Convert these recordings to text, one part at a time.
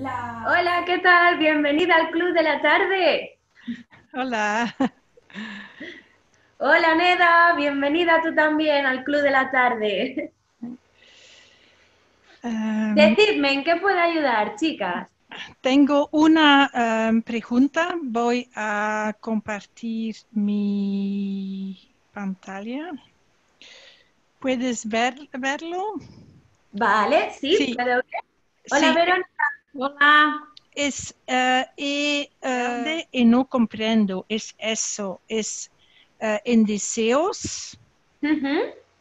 Hola, ¿qué tal? Bienvenida al Club de la Tarde. Hola. Hola, Neda. Bienvenida tú también al Club de la Tarde. Um, Decidme, ¿en qué puedo ayudar, chicas? tengo una um, pregunta. Voy a compartir mi pantalla. ¿Puedes ver, verlo? Vale, sí, Sí. ¿puedo ver? Hola, Sí, Verónica. Hola. es eh, y, eh, y no comprendo. Es eso. Es eh, en deseos.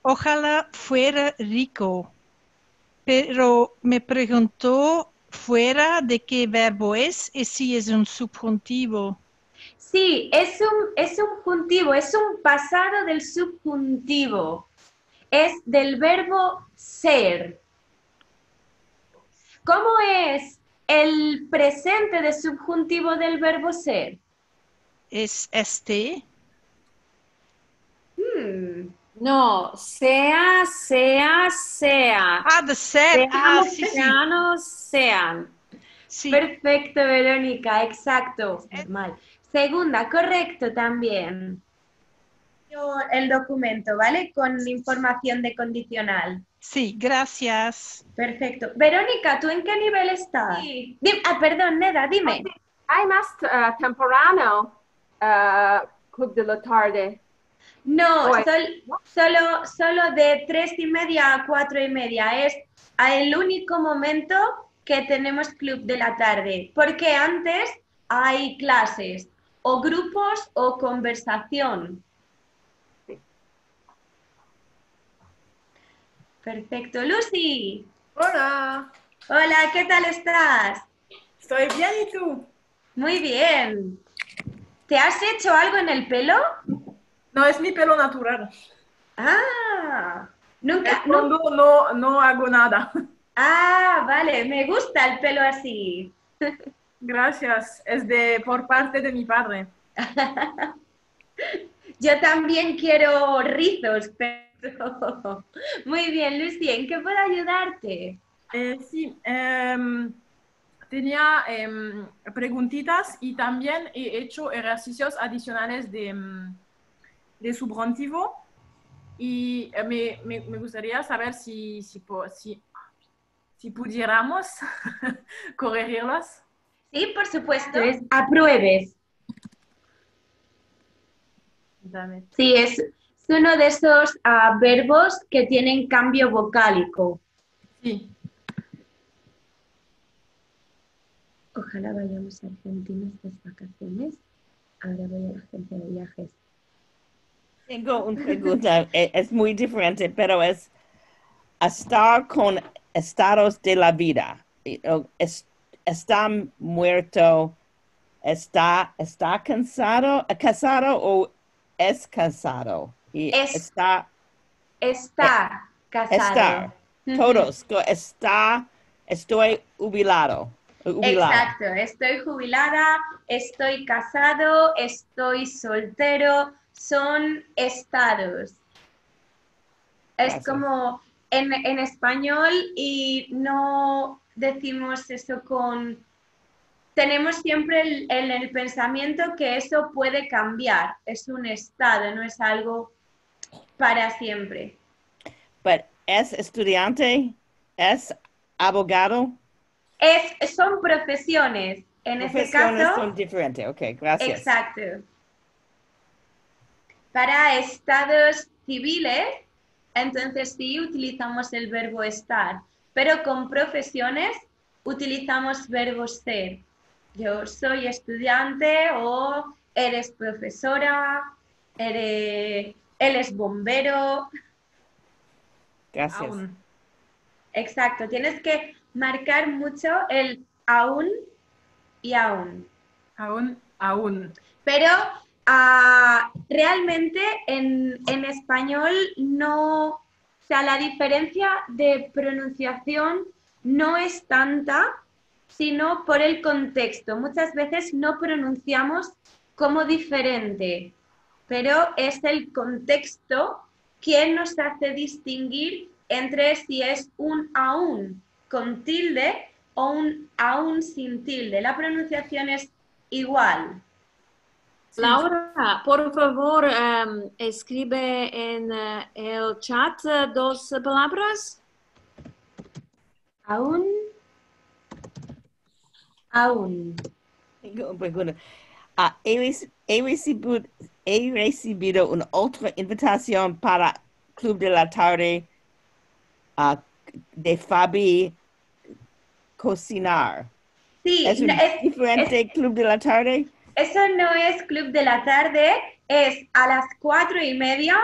Ojalá fuera rico. Pero me preguntó fuera de qué verbo es y si es un subjuntivo. Sí, es un, es un juntivo, es un pasado del subjuntivo. Es del verbo ser. ¿Cómo es el presente de subjuntivo del verbo ser? Es este. Hmm, No, sea, sea, sea. Ah, de ser. Ah, Seamos, sí, sí. seanos, sean. sí. Perfecto, Verónica, exacto. Normal. Segunda, correcto también. El documento, ¿vale? Con información de condicional. Sí, gracias. Perfecto. Verónica, ¿tú en qué nivel estás? Sí. Ah, perdón, Neda, dime. Hay más eh, temprano, eh, Club de la Tarde. No, sol- solo, solo de tres y media a cuatro y media. Es el único momento que tenemos club de la tarde, porque antes hay clases, o grupos o conversación. Perfecto. Lucy, Hola, hola, ¿qué tal estás? estoy bien y tú? Muy bien. ¿Te has hecho algo en el pelo? No es mi pelo natural. Ah, nunca, nu- fondo no, no hago nada. Ah, vale, me gusta el pelo así. Gracias, es de por parte de mi padre. Yo también quiero rizos, pero... Muy bien, Lucy, ¿en qué puedo ayudarte? Eh, sí, em, tenía em, preguntitas y también he hecho ejercicios adicionales de, em, de subjuntivo y eh, me, me- me gustaría saber si, si, po- si, si pudiéramos corregirlos. Sí, por supuesto, es apruebes. Dame. Sí, es uno de esos ah, verbos que tienen cambio vocálico. Sí, Ojalá vayamos a Argentina estas vacaciones. Ahora voy a la agencia de viajes. Tengo una pregunta, e- es muy diferente, pero es estar con estados de la vida. Está muerto, está, está cansado, casado o es casado. Y Es- está, Estar casado. Ujú. todos, está, estoy jubilado. Exacto, estoy jubilada, estoy casado, estoy soltero, son estados. Es Gracias. como en, en español y no decimos eso con... Tenemos siempre el, el- el pensamiento que eso puede cambiar, es un estado, no es algo para siempre. But es estudiante, es abogado. Es, son profesiones, en ese Profesiones caso... son diferentes. Ok, gracias. Exacto. Para estados civiles, entonces sí utilizamos el verbo estar, pero con profesiones utilizamos verbo ser. Yo soy estudiante o eres profesora, eres, él es bombero. Gracias. aún. Exacto, tienes que marcar mucho el aún y aún. Aún, aún. Pero ah, realmente en, en español no, o sea, la diferencia de pronunciación no es tanta, sino por el contexto. Muchas veces no pronunciamos como diferente, pero es el contexto quien nos hace distinguir entre si es un aún con tilde o un aún sin tilde. La pronunciación es igual. Laura, por favor, em, escribe en eh, el chat eh, dos palabras. Aún. Aún. Bueno, he, reci- he recibido, una otra invitación para Club de la Tarde de Fabi Cocinar. Sí, ¿Es un no, es- diferente Club de la Tarde? Eso no es club de la tarde, es a las cuatro y media.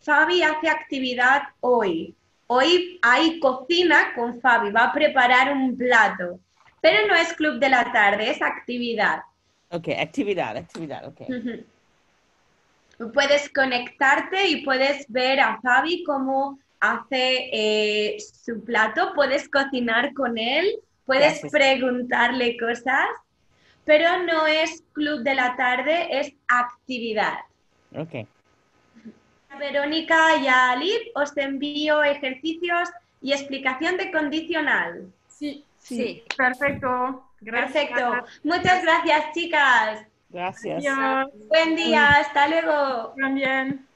Fabi hace actividad hoy. Hoy hay cocina con Fabi, va a preparar un plato. Pero no es club de la tarde, es actividad. Ok, actividad, actividad, ok. Puedes conectarte y puedes ver a Fabi cómo hace eh, su plato, puedes cocinar con él, puedes Gracias. preguntarle cosas, pero no es club de la tarde, es actividad. Ok. Verónica y a Alip os envío ejercicios y explicación de condicional. Sí, Sí. perfecto. Gracias. Perfecto. Muchas gracias, chicas. Gracias. Adiós. Buen día, hasta luego. También.